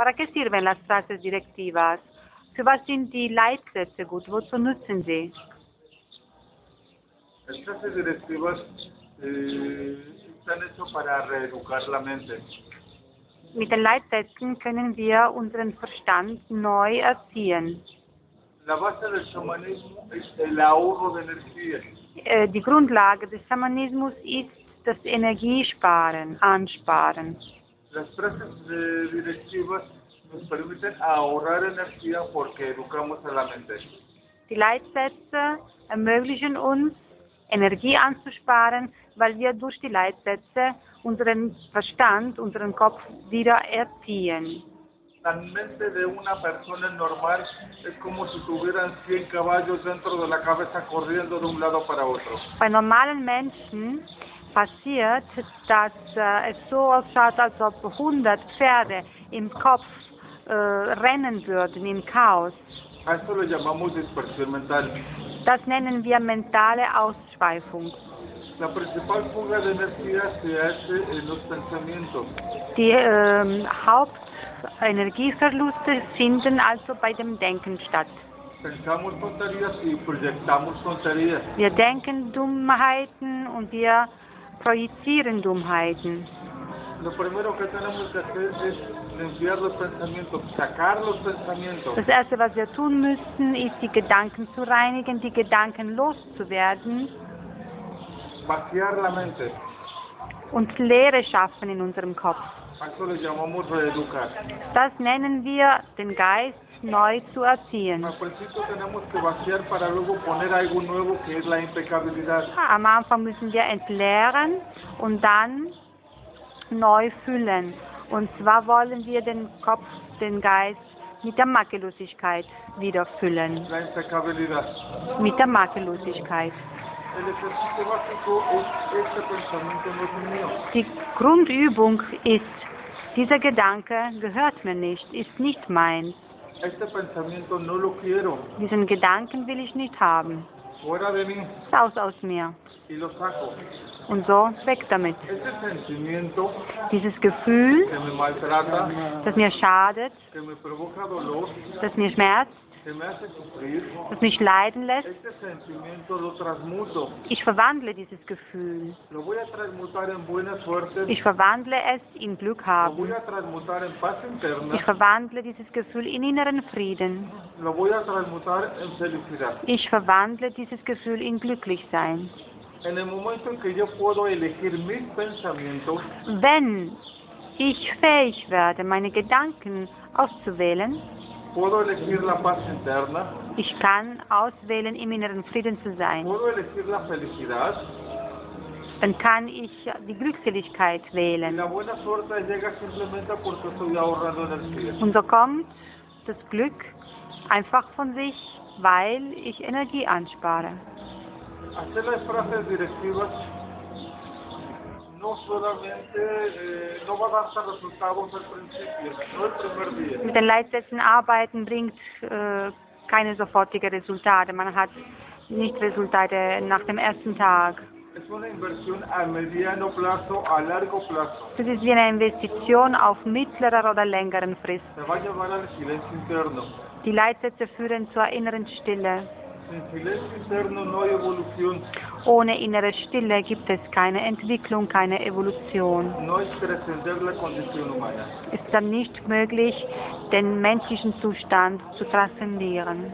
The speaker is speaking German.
¿Para qué sirven las frases directivas? Für was sind die Leitsätze gut? Wozu nutzen sie? Las clases directivas eh, están hechas para reeducar la mente. Mit den Leitsätzen können wir unseren Verstand neu erziehen. La base del chamanismo es el ahorro de energía. Äh, Die Grundlage des Schamanismus ist das Energiesparen, Ansparen. Las frases directivas nos permiten ahorrar energía porque educamos a la mente. Die Leitsätze ermöglichen uns, Energie anzusparen, weil wir durch die Leitsätze unseren Verstand, unseren Kopf wieder erziehen. La mente de una persona normal es como si tuvieran 100 caballos dentro de la cabeza corriendo de un lado para otro. Bei normalen Menschen passiert, dass äh, es so ausschaut, als ob 100 Pferde im Kopf äh, rennen würden, im Chaos. Das nennen wir mentale Ausschweifung. Die ähm, Hauptenergieverluste finden also bei dem Denken statt. Wir denken Dummheiten und wir projizieren Dummheiten. Das Erste, was wir tun müssen, ist, die Gedanken zu reinigen, die Gedanken loszuwerden und Leere schaffen in unserem Kopf. Das nennen wir, den Geist neu zu erziehen. Am Anfang müssen wir entleeren und dann neu füllen. Und zwar wollen wir den Kopf, den Geist mit der Makellosigkeit wieder füllen. Mit der Makellosigkeit. Die Grundübung ist, dieser Gedanke gehört mir nicht, ist nicht meins. Diesen Gedanken will ich nicht haben. Raus aus mir. Und so weg damit. Dieses Gefühl, das mir schadet, das mir schmerzt, das mich leiden lässt, ich verwandle dieses Gefühl. Ich verwandle es in Glück haben. Ich verwandle dieses Gefühl in inneren Frieden. Ich verwandle dieses Gefühl in Glücklichsein. En el momento en que yo puedo elegir mis pensamientos, Wenn ich fähig werde, meine Gedanken auszuwählen, puedo elegir la paz interna, ich kann auswählen, im inneren Frieden zu sein, puedo elegir la felicidad dann kann ich die Glückseligkeit y wählen. la buena suerte llega simplemente porque estoy ahorrando energía. Und so kommt das Glück einfach von sich, weil ich Energie anspare. Hacer las frases directivas no solamente eh, no va a dar resultados al principio, no el primer día. Mit den Leitsätzen arbeiten bringt äh, keine sofortige Resultate. Man hat nicht Resultate nach dem ersten Tag. Es una inversión a mediano plazo, a largo plazo. Das ist wie eine Investition auf mittlerer oder längeren Frist. Te va a llevar al silencio interno. Die Leitsätze führen zur inneren Stille. Ohne innere Stille gibt es keine Entwicklung, keine Evolution. Es ist dann nicht möglich, den menschlichen Zustand zu transzendieren.